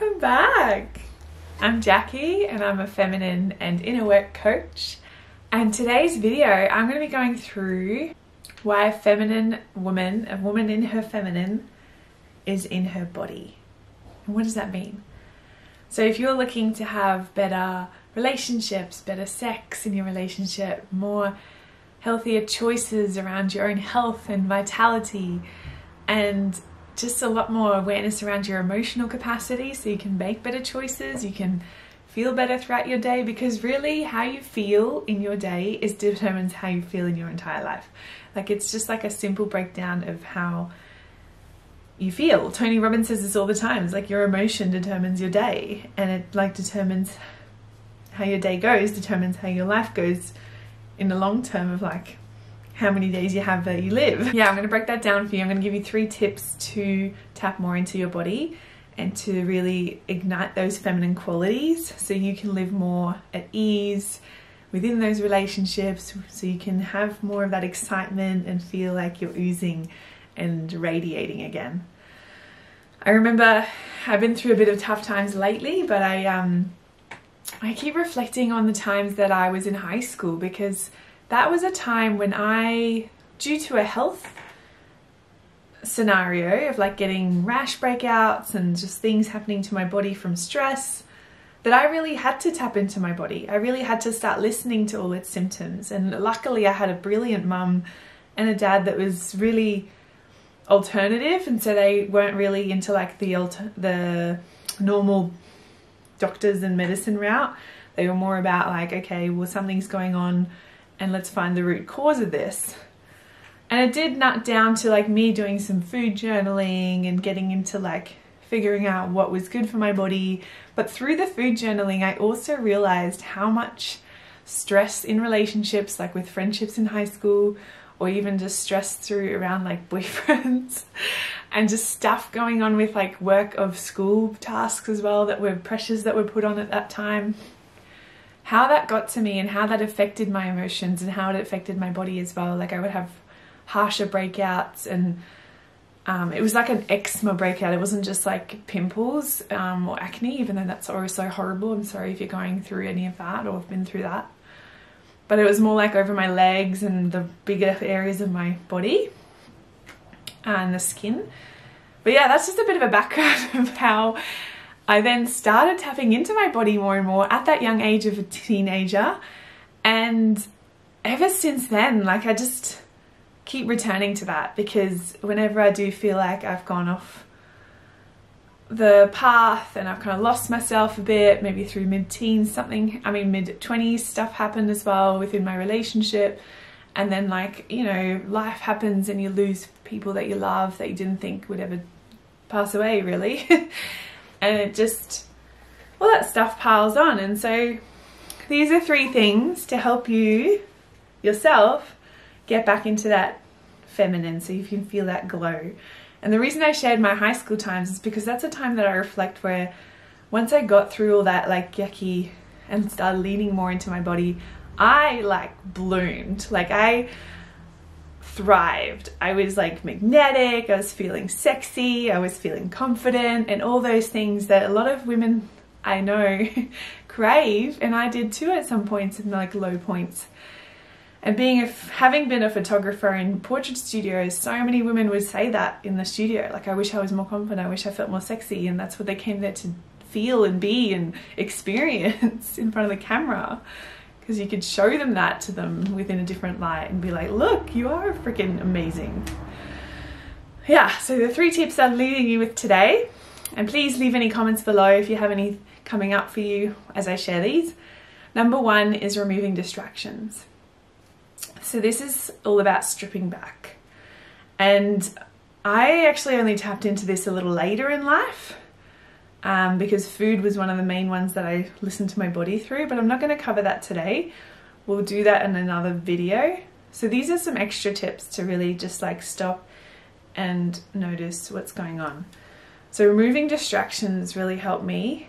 Welcome back. I'm Jackie and I'm a feminine and inner work coach. And today's video, I'm going to be going through why a feminine woman, a woman in her feminine, is in her body. And what does that mean? So, if you're looking to have better relationships, better sex in your relationship, more healthier choices around your own health and vitality, and just a lot more awareness around your emotional capacity so you can make better choices, you can feel better throughout your day because really how you feel in your day is determines how you feel in your entire life. Like it's just like a simple breakdown of how you feel. Tony Robbins says this all the time. It's like your emotion determines your day and it like determines how your day goes, determines how your life goes in the long term of like how many days you have that you live. Yeah, I'm to break that down for you. I'm to give you three tips to tap more into your body and to really ignite those feminine qualities so you can live more at ease within those relationships so you can have more of that excitement and feel like you're oozing and radiating again. I remember I've been through a bit of tough times lately, but I um I keep reflecting on the times that I was in high school because that was a time when I, due to a health scenario of like getting rash breakouts and just things happening to my body from stress, that I really had to tap into my body. I really had to start listening to all its symptoms. And luckily, I had a brilliant mum and a dad that was really alternative, and so they weren't really into like the the normal doctors and medicine route. They were more about like, okay, well, something's going on and let's find the root cause of this. And it did nut down to like me doing some food journaling and getting into like figuring out what was good for my body. But through the food journaling, I also realized how much stress in relationships, like with friendships in high school, or even just stress through around like boyfriends and just stuff going on with like work of school tasks as well that were pressures that were put on at that time how that got to me and how that affected my emotions and how it affected my body as well. Like I would have harsher breakouts and um, it was like an eczema breakout. It wasn't just like pimples um, or acne, even though that's always so horrible. I'm sorry if you're going through any of that or have been through that. But it was more like over my legs and the bigger areas of my body and the skin. But yeah, that's just a bit of a background of how I then started tapping into my body more and more at that young age of a teenager. And ever since then, like I just keep returning to that because whenever I do feel like I've gone off the path and I've kind of lost myself a bit, maybe through mid teens, something, I mean, mid 20s stuff happened as well within my relationship. And then, like, you know, life happens and you lose people that you love that you didn't think would ever pass away, really. and it just all that stuff piles on. And so these are three things to help you yourself get back into that feminine so you can feel that glow. And the reason I shared my high school times is because that's a time that I reflect where once I got through all that like yucky and started leaning more into my body I like bloomed. Like I thrived. I was like magnetic, I was feeling sexy, I was feeling confident, and all those things that a lot of women I know crave, and I did too at some points in like low points. And being a, having been a photographer in portrait studios, so many women would say that in the studio. Like, I wish I was more confident, I wish I felt more sexy, and that's what they came there to feel and be and experience in front of the camera because you could show them that to them within a different light and be like, look, you are freaking amazing. Yeah, so the three tips I'm leaving you with today, and please leave any comments below if you have any coming up for you as I share these. Number one is removing distractions. So this is all about stripping back. And I actually only tapped into this a little later in life um, because food was one of the main ones that I listened to my body through, but I'm not going to cover that today. We'll do that in another video. So these are some extra tips to really just like stop and notice what's going on. So removing distractions really helped me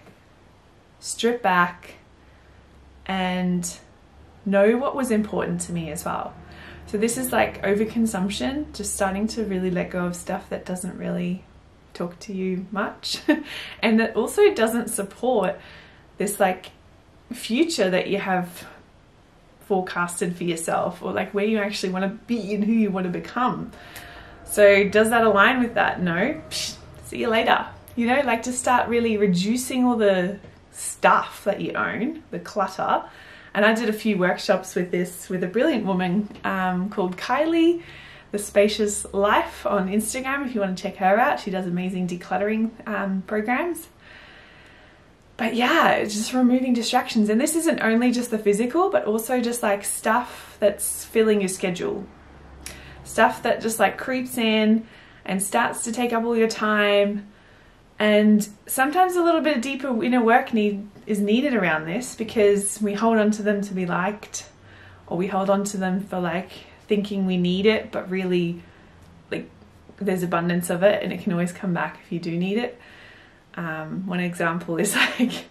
strip back and know what was important to me as well. So this is like overconsumption, just starting to really let go of stuff that doesn't really talk to you much. and it also doesn't support this like future that you have forecasted for yourself or like where you actually want to be and who you want to become. So, does that align with that? No. Psh, see you later. You know, like to start really reducing all the stuff that you own, the clutter. And I did a few workshops with this with a brilliant woman um, called Kylie, The Spacious Life on Instagram if you want to check her out. She does amazing decluttering um, programs but yeah, just removing distractions. And this isn't only just the physical, but also just like stuff that's filling your schedule. Stuff that just like creeps in and starts to take up all your time. And sometimes a little bit of deeper inner work need is needed around this because we hold on to them to be liked, or we hold on to them for like thinking we need it, but really like there's abundance of it and it can always come back if you do need it. Um, one example is like,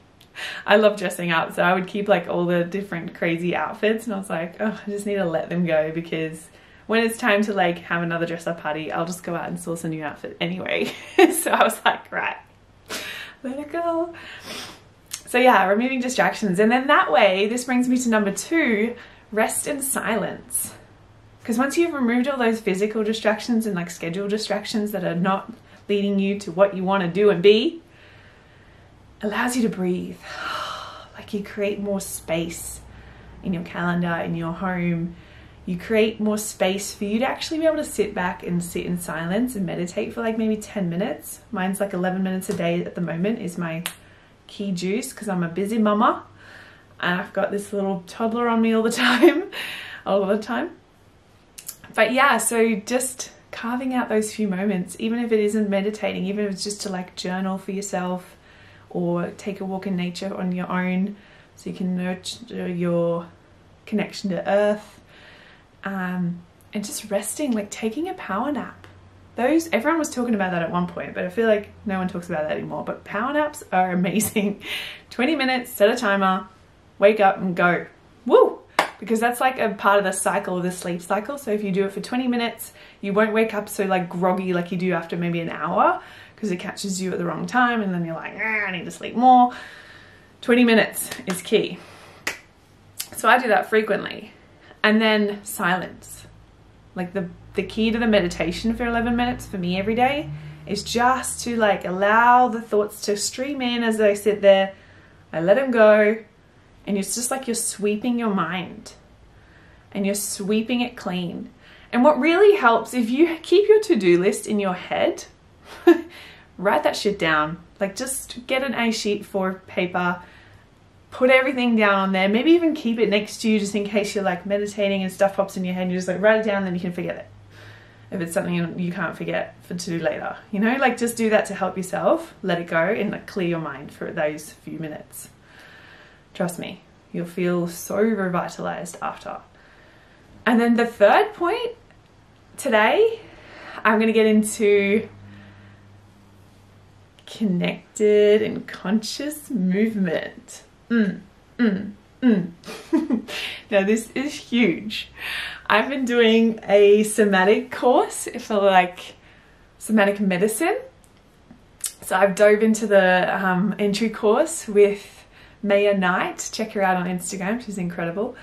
I love dressing up, so I would keep like all the different crazy outfits, and I was like, oh, I just need to let them go because when it's time to like have another dress up party, I'll just go out and source a new outfit anyway. so I was like, right, let it go. So yeah, removing distractions. And then that way, this brings me to number two, rest and silence. Because once you've removed all those physical distractions and like schedule distractions that are not leading you to what you want to do and be, allows you to breathe. like you create more space in your calendar, in your home. You create more space for you to actually be able to sit back and sit in silence and meditate for like maybe 10 minutes. Mine's like 11 minutes a day at the moment is my key juice because I'm a busy mama and I've got this little toddler on me all the time, all the time. But yeah, so just carving out those few moments, even if it isn't meditating, even if it's just to like journal for yourself, or take a walk in nature on your own so you can nurture your connection to earth um, and just resting like taking a power nap. Those everyone was talking about that at one point but i feel like no one talks about that anymore but power naps are amazing. 20 minutes set a timer wake up and go because that's like a part of the cycle of the sleep cycle so if you do it for 20 minutes you won't wake up so like groggy like you do after maybe an hour because it catches you at the wrong time and then you're like, ah, I need to sleep more. 20 minutes is key. So I do that frequently. And then silence. Like the, the key to the meditation for 11 minutes for me every day is just to like allow the thoughts to stream in as I sit there. I let them go. And it's just like you're sweeping your mind and you're sweeping it clean. And what really helps if you keep your to do list in your head, write that shit down. Like just get an A sheet for paper, put everything down on there, maybe even keep it next to you just in case you're like meditating and stuff pops in your head and you just like write it down then you can forget it. If it's something you can't forget for to do later, you know, like just do that to help yourself, let it go and like clear your mind for those few minutes. Trust me, you'll feel so revitalized after. And then the third point today, I'm going to get into connected and conscious movement. Mm, mm, mm. now, this is huge. I've been doing a somatic course for like somatic medicine. So I've dove into the um, entry course with Maya Knight. Check her out on Instagram, she's incredible.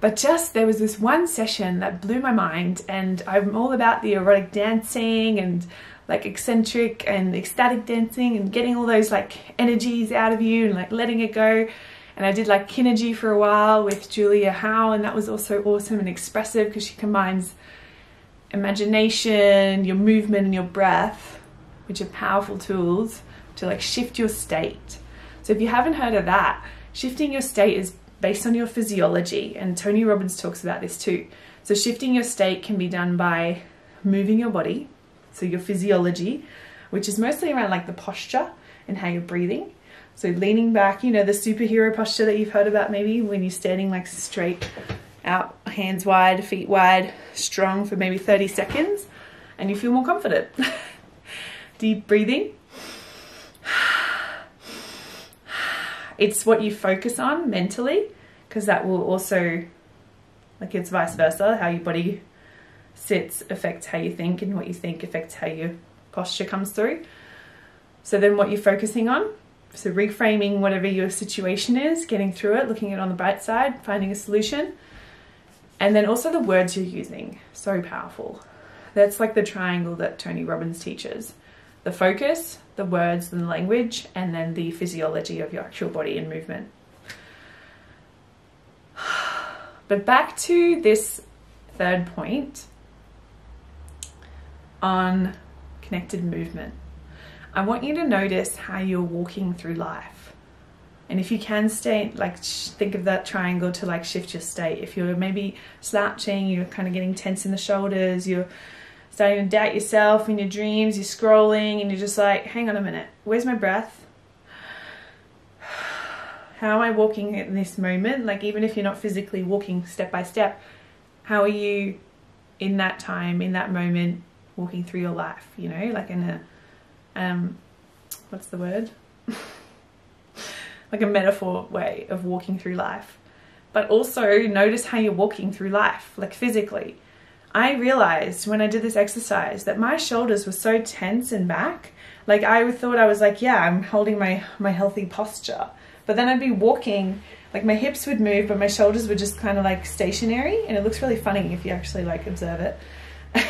But just there was this one session that blew my mind, and I'm all about the erotic dancing and like eccentric and ecstatic dancing and getting all those like energies out of you and like letting it go. And I did like Kinergy for a while with Julia Howe, and that was also awesome and expressive because she combines imagination, your movement, and your breath, which are powerful tools to like shift your state. So if you haven't heard of that, shifting your state is based on your physiology, and Tony Robbins talks about this too. So shifting your state can be done by moving your body, so your physiology, which is mostly around like the posture and how you're breathing. So leaning back, you know, the superhero posture that you've heard about maybe when you're standing like straight out, hands wide, feet wide, strong for maybe 30 seconds and you feel more confident. Deep breathing. It's what you focus on mentally because that will also, like it's vice versa, how your body sits affects how you think and what you think affects how your posture comes through. So then what you're focusing on, so reframing whatever your situation is, getting through it, looking at it on the bright side, finding a solution. And then also the words you're using, so powerful. That's like the triangle that Tony Robbins teaches. The focus, the words and the language, and then the physiology of your actual body and movement. But back to this third point on connected movement. I want you to notice how you're walking through life. And if you can stay, like, think of that triangle to like shift your state. If you're maybe slouching, you're kind of getting tense in the shoulders, you're starting to doubt yourself in your dreams, you're scrolling, and you're just like, hang on a minute, where's my breath? How am I walking in this moment? Like, even if you're not physically walking step by step, how are you in that time, in that moment, walking through your life? You know, like in a um, what's the word? like a metaphor way of walking through life. But also notice how you're walking through life, like physically. I realized when I did this exercise that my shoulders were so tense and back. Like I thought I was like, yeah, I'm holding my my healthy posture. But then I'd be walking, like my hips would move, but my shoulders were just kind of like stationary, and it looks really funny if you actually like observe it.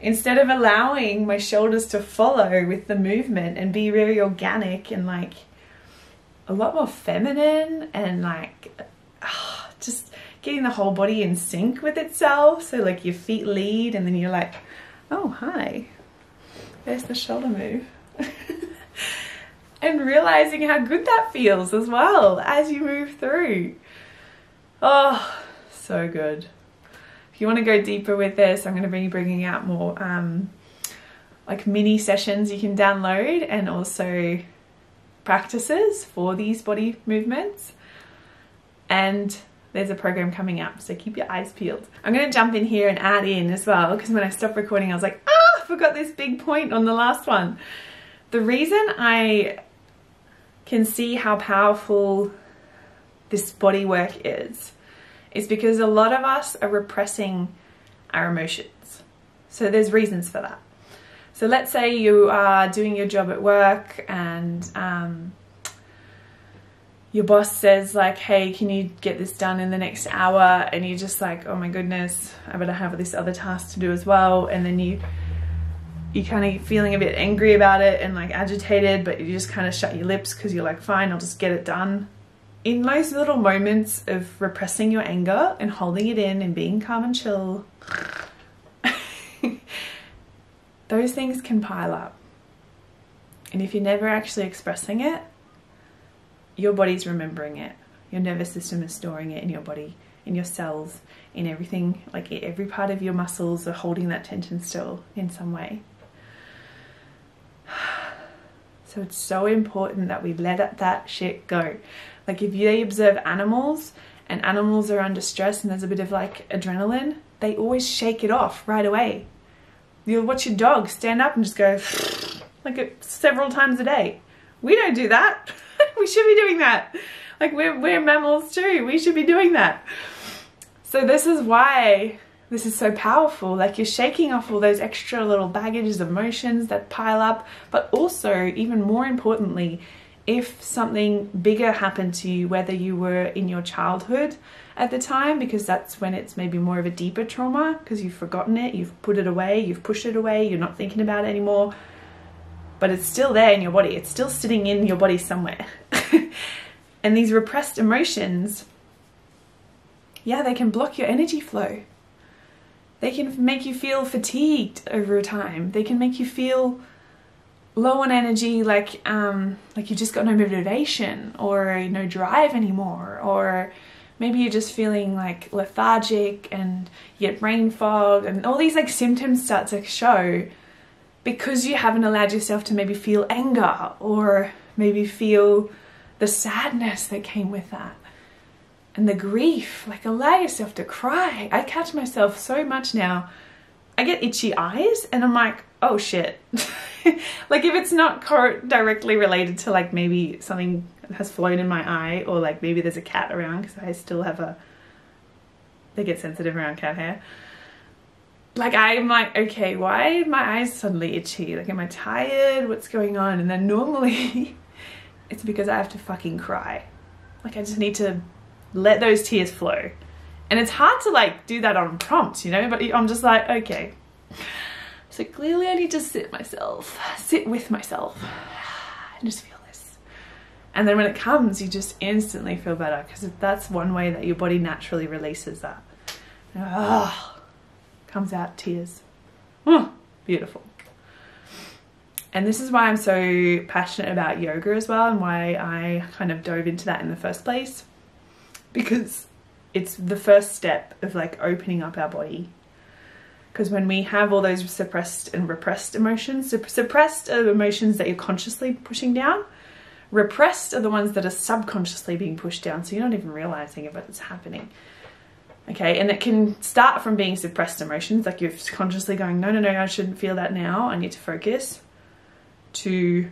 instead of allowing my shoulders to follow with the movement and be really organic and like a lot more feminine and like just getting the whole body in sync with itself. So like your feet lead and then you're like, oh, hi, there's the shoulder move. and realizing how good that feels as well as you move through. Oh, so good. If you want to go deeper with this, I'm going to be bringing out more um, like mini sessions you can download and also practices for these body movements. And there's a program coming up, so keep your eyes peeled. I'm going to jump in here and add in as well because when I stopped recording, I was like, ah, I forgot this big point on the last one. The reason I can see how powerful this body work is is because a lot of us are repressing our emotions. So there's reasons for that. So let's say you are doing your job at work and um, your boss says like, hey, can you get this done in the next hour? And you're just like, oh my goodness, I better have this other task to do as well. And then you you're kind of feeling a bit angry about it and like agitated, but you just kind of shut your lips because you're like, fine, I'll just get it done in those little moments of repressing your anger and holding it in and being calm and chill, those things can pile up. And if you're never actually expressing it, your body's remembering it. Your nervous system is storing it in your body, in your cells, in everything. Like every part of your muscles are holding that tension still in some way. So it's so important that we let that shit go. Like if you observe animals and animals are under stress and there's a bit of like adrenaline, they always shake it off right away. You'll watch your dog stand up and just go like several times a day. We don't do that. we should be doing that. Like we're, we're mammals too. We should be doing that. So this is why this is so powerful. Like you're shaking off all those extra little baggages emotions that pile up, but also even more importantly, if something bigger happened to you, whether you were in your childhood at the time, because that's when it's maybe more of a deeper trauma because you've forgotten it, you've put it away, you've pushed it away, you're not thinking about it anymore, but it's still there in your body, it's still sitting in your body somewhere. and these repressed emotions, yeah, they can block your energy flow. They can make you feel fatigued over time. They can make you feel low on energy like um like you just got no motivation or no drive anymore or maybe you're just feeling like lethargic and you get brain fog and all these like symptoms start to show because you haven't allowed yourself to maybe feel anger or maybe feel the sadness that came with that and the grief like allow yourself to cry. I catch myself so much now. I get itchy eyes and i'm like oh shit. Like if it's not directly related to like maybe something has flown in my eye or like maybe there's a cat around because I still have a they get sensitive around cat hair like I'm like, okay, why my eyes suddenly itchy? Like, am I tired? What's going on? And then normally it's because I have to fucking cry. Like, I just need to let those tears flow. And it's hard to like do that on prompt, you know, but I'm just like, okay. So clearly I need to sit myself, sit with myself and just feel this. And then when it comes, you just instantly feel better because that's one way that your body naturally releases that. Ah comes out tears. Oh, beautiful. And this is why I'm so passionate about yoga as well and why I kind of dove into that in the first place. Because it's the first step of like opening up our body. Because when we have all those suppressed and repressed emotions, suppressed are the emotions that you're consciously pushing down, repressed are the ones that are subconsciously being pushed down, so you're not even realizing it, but it's happening. Okay, and it can start from being suppressed emotions, like you're consciously going, no, no, no, I shouldn't feel that now, I need to focus, to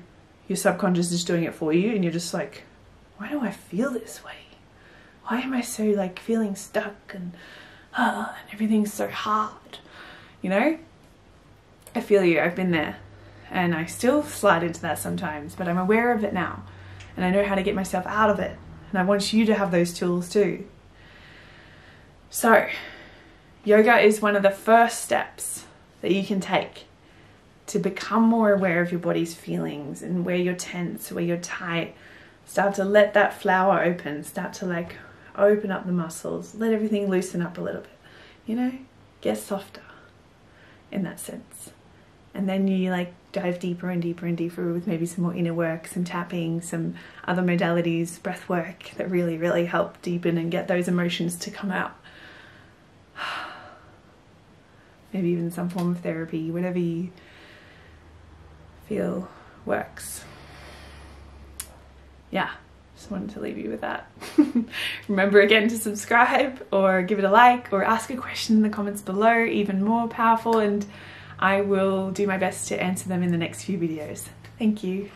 your subconscious is doing it for you, and you're just like, why do I feel this way? Why am I so like feeling stuck and, uh, and everything's so hard? You know? I feel you, I've been there. And I still slide into that sometimes, but I'm aware of it now. And I know how to get myself out of it. And I want you to have those tools too. So, yoga is one of the first steps that you can take to become more aware of your body's feelings and where you're tense, where you're tight. Start to let that flower open, start to like open up the muscles, let everything loosen up a little bit, you know, get softer in that sense. And then you like dive deeper and deeper and deeper with maybe some more inner work, some tapping, some other modalities, breath work that really, really help deepen and get those emotions to come out maybe even some form of therapy, whatever you feel works. Yeah, just wanted to leave you with that. Remember again to subscribe or give it a like or ask a question in the comments below, even more powerful, and I will do my best to answer them in the next few videos. Thank you.